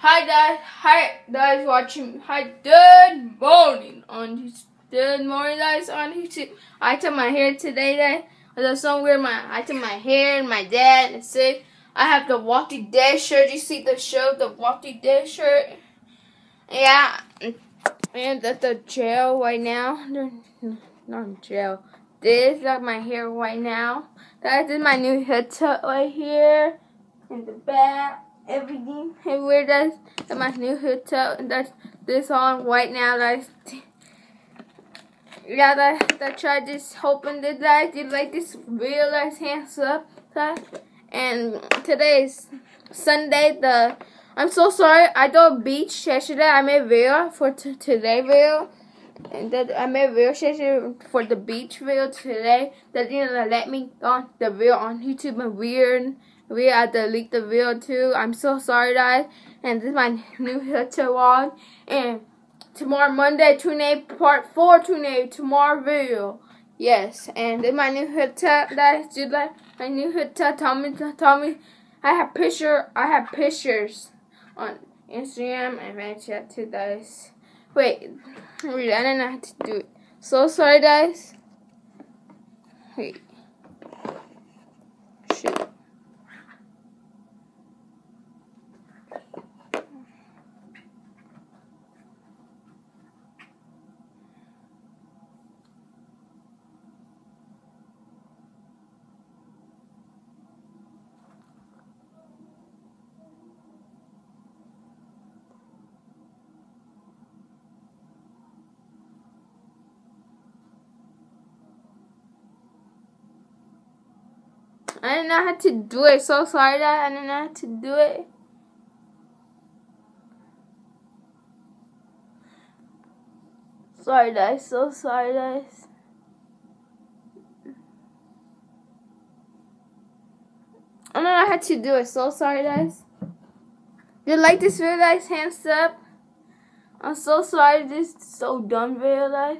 Hi guys, hi guys watching. Hi, good morning on YouTube. Good morning guys on YouTube. I took my hair today. Guys. There's somewhere my I took my hair and my dad and see. I have the Walking Dead shirt. You see the show, the Walking Dead shirt. Yeah, and at the jail right now. Not in jail. This is like my hair right now. That is my new headset right here. In the back everything. That's, that's my new hotel that's this on right now guys yeah that that try this hoping that guys you like this real nice hands up guys. and today is Sunday the I'm so sorry I don't beach yesterday I made video for today video and that I made video for the beach video today. That didn't let me on the video on YouTube and weird we had to delete the video too. I'm so sorry guys. And this is my new headset on. And tomorrow Monday, tune part four tune tomorrow video. Yes, and this is my new headset guys. Just like my new headset tell me tell me I have picture I have pictures on Instagram and Snapchat too guys. Wait, wait, I don't know how to do it. So sorry guys. Wait. I didn't know how to do it. So sorry that I didn't know how to do it. Sorry guys, so sorry guys. I don't know how to do it. So sorry guys. If you like this video guys, hands up. I'm so sorry this is so dumb video guys.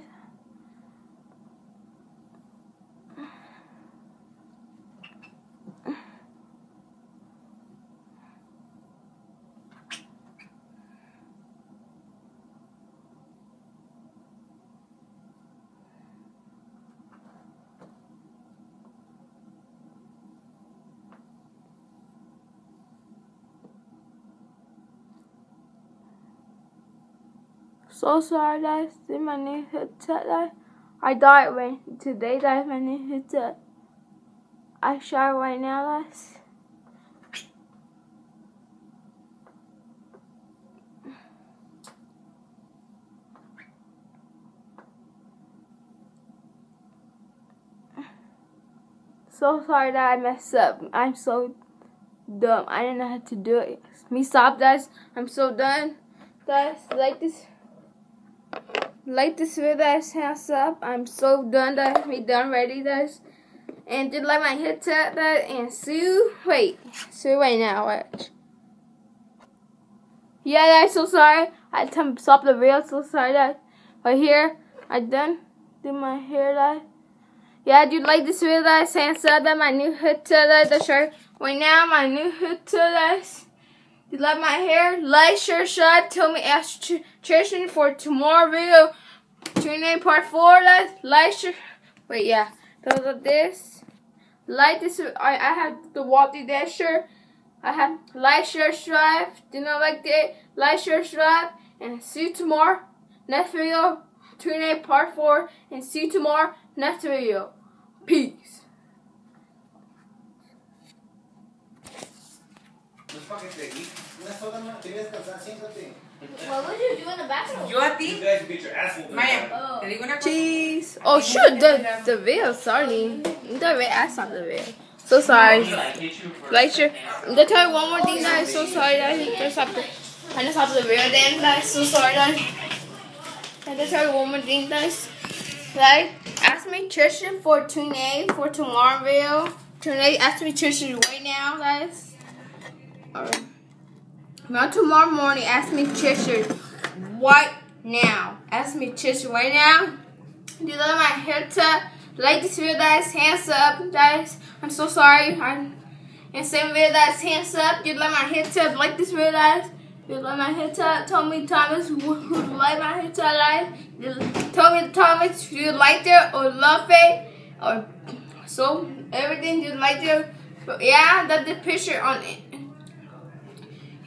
So sorry guys, see my new headset guys. I died when today guys my new headset. I shower right now guys. So sorry that I messed up. I'm so dumb. I didn't know how to do it. Me stop guys. I'm so done. Guys, like this like this video guys hands up. I'm so done that me done ready guys. And just like my headset that and sue. Wait sue right now watch. Yeah guys so sorry. I had to stop the video so sorry that right here i done do my hair guys yeah do you like this video guys hands up that my new headset guys the shirt? Right now my new headset guys you love my hair? Like, share, subscribe. Tell me Tristan for tomorrow video. Tune in part four. Like, like, share. Wait, yeah. Because of this. Like this. I, I have the Walter Dasher. I have like, share, subscribe. Do not like it? Like, share, subscribe. And see you tomorrow. Next video. Tune in part four. And see you tomorrow. Next video. Peace. What would you do in the bathroom? Yo a ti. You guys beat your ass. Maya, Oh. te digo una cosa. Cheese. Oh shoot, the the video starting. The video I saw the video. So sorry. I hate you for Like sure. They tell you one more thing guys. So sorry guys. Just have to. I just have the video then guys. So sorry guys. And they tell you one more thing guys. Like ask me Tristan for tune A for tomorrow video. Tune A. Ask me Tristan right now guys. Alright. Not tomorrow morning. Ask me Tristan right now. Ask me Tristan right now. Do you love my haircut? Like this video, guys. Hands up, guys. I'm so sorry. I'm in same video, guys. Hands up. Do you love my haircut? Like this video, guys. You like my hair tie? Told me Thomas who like my hair tie life. Told me Thomas you liked it or love it or so everything you liked it. But yeah, that's the picture on it.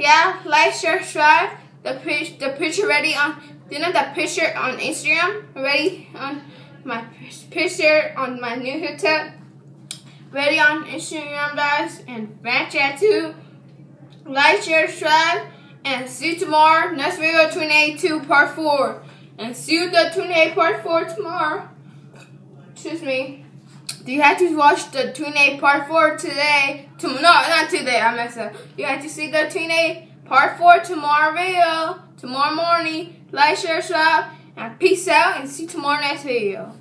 Yeah, like, share, subscribe. The picture, the picture ready on. You know the picture on Instagram ready on my picture on my new hotel. Ready on Instagram, guys, and Snapchat too. Like, share, subscribe. And see you tomorrow. Next video, 2 part 4. And see you the 28 part 4 tomorrow. Excuse me. Do you have to watch the 28 part 4 today? To, no, not today. I messed up. You have to see the 28 part 4 tomorrow video. Tomorrow morning. Like, share, subscribe. And peace out. And see tomorrow next video.